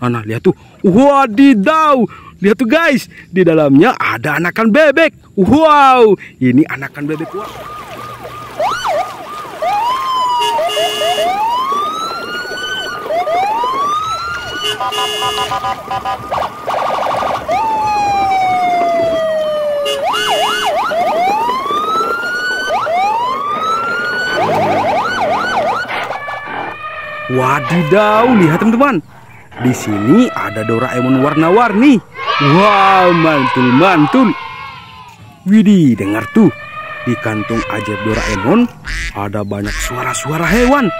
Nah, nah lihat tuh. Wadidaw. Lihat tuh guys, di dalamnya ada anakan bebek. Wow, ini anakan bebek. Wow. Wadidaw, lihat teman-teman. Di sini ada Doraemon warna-warni. Wow, mantul-mantul. Widih, dengar tuh. Di kantung ajaib Doraemon ada banyak suara-suara hewan.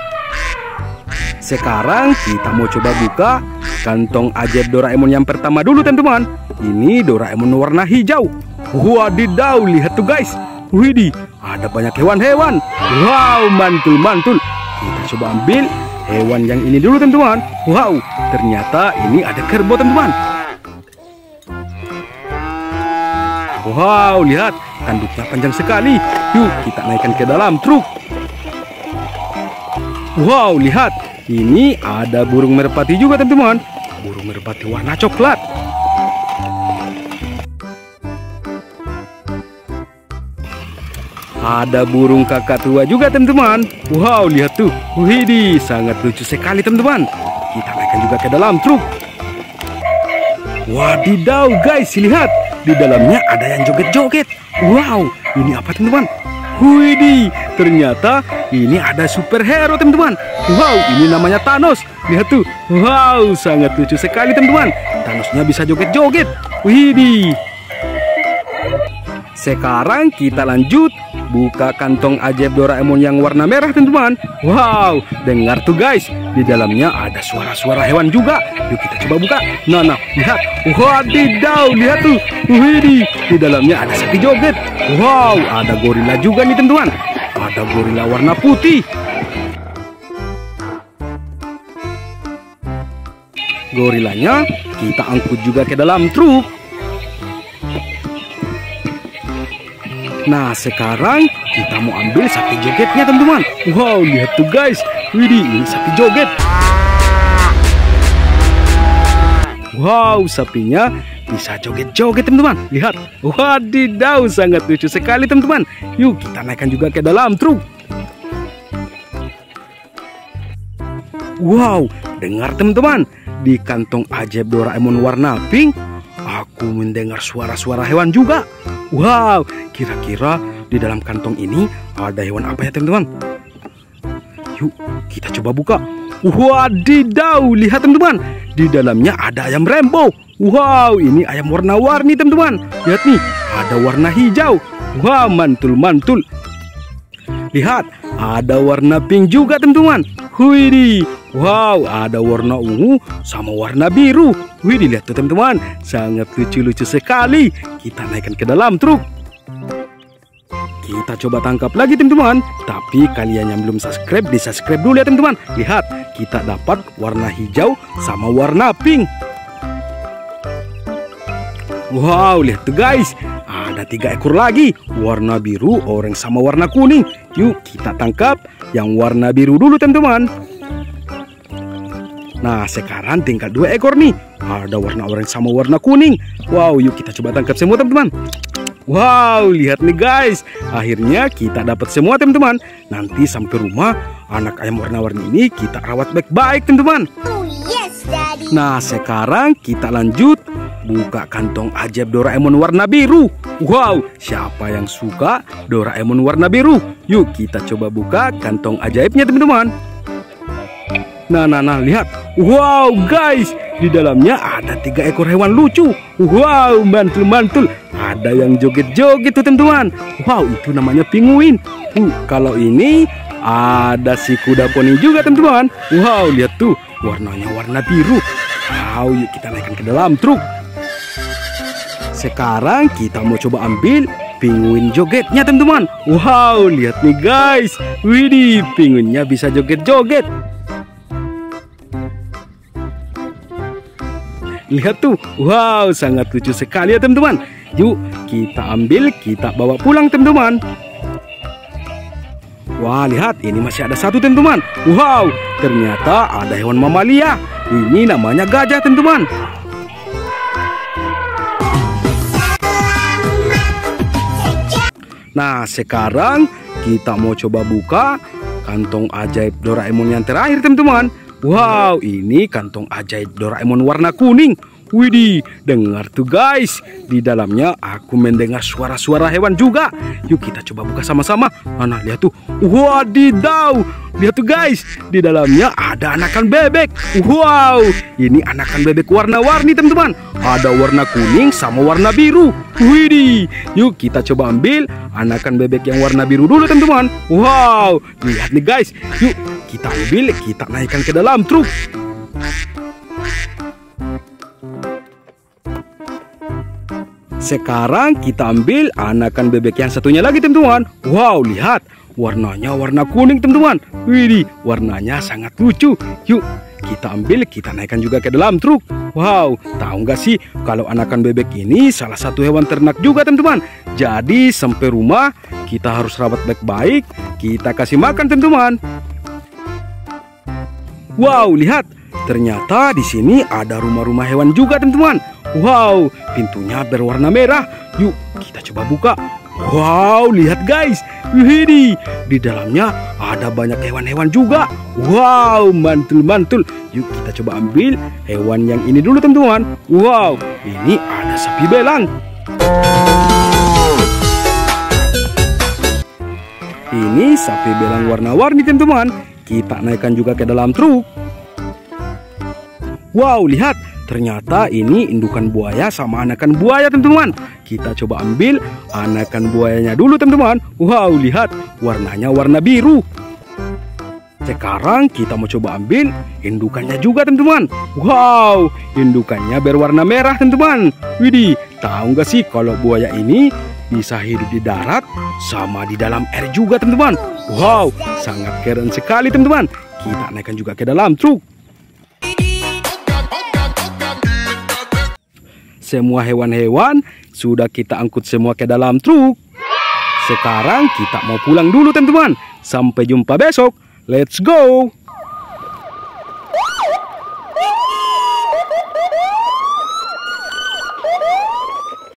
Sekarang kita mau coba buka kantong ajaib Doraemon yang pertama dulu teman-teman. Ini Doraemon warna hijau. Wadidaw, lihat tuh guys. Widih, ada banyak hewan-hewan. Wow, mantul-mantul. Kita coba ambil hewan yang ini dulu teman-teman. Wow, ternyata ini ada kerbau teman-teman. Wow, lihat tanduknya panjang sekali. Yuk kita naikkan ke dalam truk. Wow, lihat ini ada burung merpati juga teman-teman. Burung merpati warna coklat. Ada burung kakak tua juga teman-teman. Wow, lihat tuh. Widih, sangat lucu sekali teman-teman. Kita naikkan juga ke dalam truk. Wadidaw guys, lihat. Di dalamnya ada yang joget-joget. Wow, ini apa teman-teman? Widih, ternyata ini ada superhero teman-teman. Wow, ini namanya Thanos. Lihat tuh. Wow, sangat lucu sekali teman-teman. Thanosnya bisa joget-joget. Widih. Sekarang kita lanjut buka kantong ajaib Doraemon yang warna merah teman-teman. Wow, dengar tuh guys, di dalamnya ada suara-suara hewan juga. Yuk kita coba buka. Nah, nah, lihat. Wadidaw, lihat tuh. Widih, di dalamnya ada sapi joget. Wow, ada gorila juga nih teman-teman. Ada gorila warna putih. Gorilanya kita angkut juga ke dalam truk. Nah sekarang kita mau ambil sapi jogetnya teman-teman. Wow lihat tuh guys. Widih ini sapi joget. Wow sapinya bisa joget-joget teman-teman. Lihat. Wadidaw sangat lucu sekali teman-teman. Yuk kita naikkan juga ke dalam truk. Wow dengar teman-teman. Di kantong ajaib Doraemon warna pink Aku mendengar suara-suara hewan juga Wow, kira-kira di dalam kantong ini ada hewan apa ya teman-teman? Yuk, kita coba buka. Wadidaw, lihat teman-teman. Di dalamnya ada ayam rainbow. Wow, ini ayam warna-warni teman-teman. Lihat nih, ada warna hijau. Wow, mantul-mantul. Lihat, ada warna pink juga teman-teman. Widih, wow, ada warna ungu sama warna biru. Widih, lihat tuh teman-teman, sangat lucu-lucu sekali. Kita naikkan ke dalam truk. Kita coba tangkap lagi teman-teman. Tapi kalian yang belum subscribe, di subscribe dulu ya teman-teman. Lihat, kita dapat warna hijau sama warna pink. Wow, lihat tuh guys. Ada tiga ekor lagi. Warna biru, orange sama warna kuning. Yuk kita tangkap yang warna biru dulu teman-teman. Nah sekarang tinggal dua ekor nih. Ada warna orange sama warna kuning. Wow, yuk kita coba tangkap semua teman-teman. Wow, lihat nih guys. Akhirnya kita dapat semua teman-teman. Nanti sampai rumah, anak ayam warna-warni ini kita rawat baik-baik teman-teman. Oh yes, Daddy. Nah, sekarang kita lanjut buka kantong ajaib Doraemon warna biru. Wow, siapa yang suka Doraemon warna biru? Yuk kita coba buka kantong ajaibnya teman-teman. Nah, nah, nah, lihat. Wow, guys, di dalamnya ada tiga ekor hewan lucu. Wow, mantul-mantul. Ada yang joget-joget tuh teman-teman. Wow, itu namanya penguin. Uh, kalau ini ada si kuda poni juga teman-teman. Wow, lihat tuh, warnanya warna biru. Wow, yuk kita naikkan ke dalam truk. Sekarang kita mau coba ambil penguin jogetnya teman-teman. Wow, lihat nih guys. Widih, penguinnya bisa joget-joget. Lihat tuh, wow sangat lucu sekali ya teman-teman. Yuk kita ambil, kita bawa pulang teman-teman. Wah lihat ini masih ada satu teman-teman. Wow ternyata ada hewan mamalia. Ini namanya gajah teman-teman. Nah sekarang kita mau coba buka kantong ajaib Doraemon yang terakhir teman-teman Wow ini kantong ajaib Doraemon warna kuning Widih, dengar tuh guys. Di dalamnya aku mendengar suara-suara hewan juga. Yuk kita coba buka sama-sama. Mana lihat tuh. Wadidaw. Lihat tuh guys. Di dalamnya ada anakan bebek. Wow, ini anakan bebek warna-warni teman-teman. Ada warna kuning sama warna biru. Widih. Yuk kita coba ambil anakan bebek yang warna biru dulu teman-teman. Wow, lihat nih guys. Yuk kita ambil, kita naikkan ke dalam truk. Sekarang kita ambil anakan bebek yang satunya lagi teman-teman. Wow lihat. Warnanya warna kuning teman-teman. Widih warnanya sangat lucu. Yuk kita ambil kita naikkan juga ke dalam truk. Wow tahu nggak sih kalau anakan bebek ini salah satu hewan ternak juga teman-teman? Jadi sampai rumah kita harus rawat baik-baik. Kita kasih makan teman-teman Wow lihat ternyata di sini ada rumah-rumah hewan juga teman-teman Wow, pintunya berwarna merah. Yuk, kita coba buka. Wow, lihat guys. Wih, di dalamnya ada banyak hewan-hewan juga. Wow, mantul-mantul. Yuk kita coba ambil hewan yang ini dulu teman-teman. Wow, ini ada sapi belang. Ini sapi belang warna-warni teman-teman. Kita naikkan juga ke dalam truk. Wow, lihat. Ternyata ini indukan buaya sama anakan buaya teman-teman. Kita coba ambil anakan buayanya dulu teman-teman. Wow lihat. Warnanya warna biru. Sekarang kita mau coba ambil indukannya juga teman-teman. Wow indukannya berwarna merah teman-teman. Widih tahu nggak sih kalau buaya ini bisa hidup di darat sama di dalam air juga teman-teman Wow sangat keren sekali teman-teman Kita naikkan juga ke dalam truk Semua hewan-hewan sudah kita angkut semua ke dalam truk. Sekarang kita mau pulang dulu teman-teman. Sampai jumpa besok. Let's go!